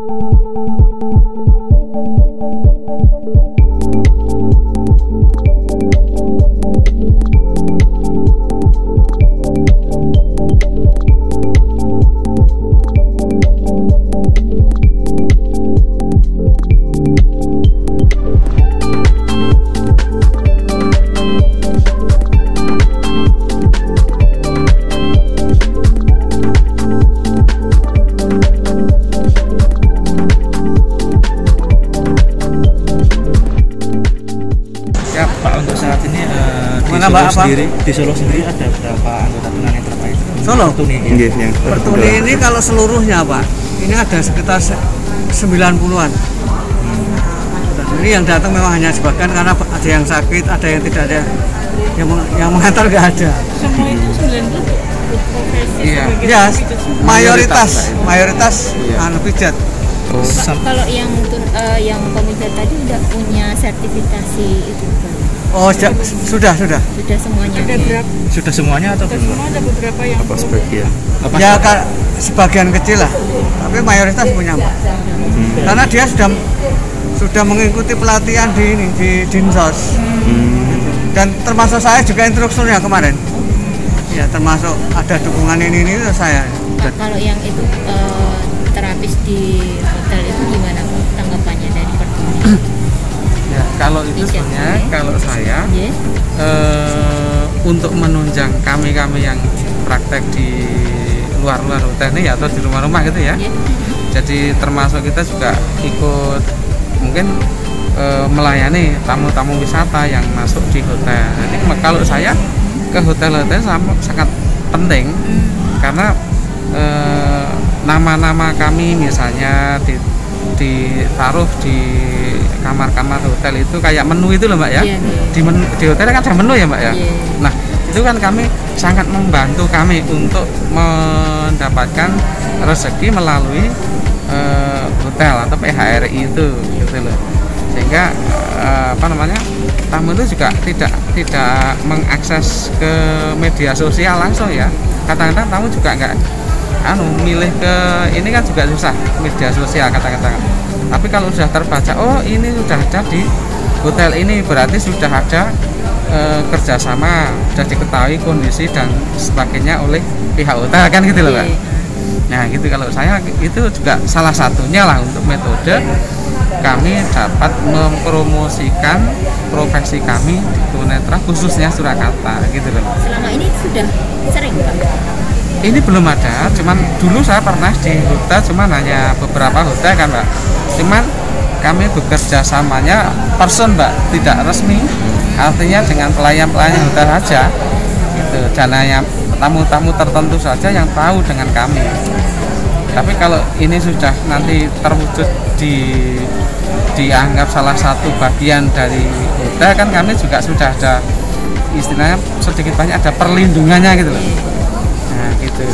Thank you. Solo apa? sendiri di Solo sendiri ada berapa anggota tunanetra Pak? Solo? Tuni, ya. Nggih, yang Pertuni ini kalau seluruhnya Pak, ini ada sekitar se- 90-an. Ini yang datang memang hanya sebagian karena ada yang sakit, ada yang tidak ada yang meng- yang mengantar nggak ada. semua itu 90 profesi Iya, ya, mayoritas, mayoritas Iya. anu pijat. Oh, Pak, kalau yang eh, yang pemijat tadi udah punya sertifikasi itu kan? Oh, ja- sudah, sudah. sudah semuanya Ada berapa? Sudah semuanya atau belum? semua ada beberapa yang apa sebagian? Apa Ya ka- sebagian kecil lah, tapi mayoritas punya Pak. Hmm. Karena dia sudah sudah mengikuti pelatihan di ini di Dinsos. Hmm. dan termasuk saya juga instrukturnya kemarin ya termasuk ada dukungan ini ini itu saya Pak, kalau yang itu eh, terapis di hotel itu gimana Pak, kalau itu sebenarnya ya. kalau saya Yes. eh, untuk menunjang kami-kami yang praktek di luar-luar hotel ini ya atau di rumah-rumah gitu ya. Yes. Jadi termasuk kita juga ikut mungkin eh, melayani tamu-tamu wisata yang masuk di hotel. Jadi me- kalau saya ke hotel-hotel sama- sangat penting karena eh, nama-nama kami misalnya di ditaruh di kamar-kamar hotel itu kayak menu itu loh mbak ya. Iya, iya. di menu, di hotel kan ada menu ya mbak ya? Iya. nah itu kan kami sangat membantu kami untuk mendapatkan rezeki melalui eh, hotel atau PHRI itu gitu loh. Sehingga eh, apa namanya tamu itu juga tidak tidak mengakses ke media sosial langsung ya. Kadang-kadang tamu juga nggak anu milih ke ini kan juga susah media sosial kata-kata tapi kalau sudah terbaca oh ini sudah ada di hotel ini berarti sudah ada eh, kerjasama sudah diketahui kondisi dan sebagainya oleh pihak hotel kan gitu loh Mbak. Iya. Nah gitu kalau saya itu juga salah satunya lah untuk metode kami dapat mempromosikan profesi kami di tunanetra khususnya Surakarta gitu loh. Selama ini sudah sering Pak? Ini belum ada, cuman dulu saya pernah di hotel, cuman hanya beberapa hotel kan mbak. Cuman kami bekerja samanya person mbak, tidak resmi. Artinya dengan pelayan-pelayan hotel saja, gitu. Dan hanya tamu-tamu tertentu saja yang tahu dengan kami. Tapi kalau ini sudah nanti terwujud di dianggap salah satu bagian dari hotel kan kami juga sudah ada istilahnya sedikit banyak ada perlindungannya gitu loh. Gitu.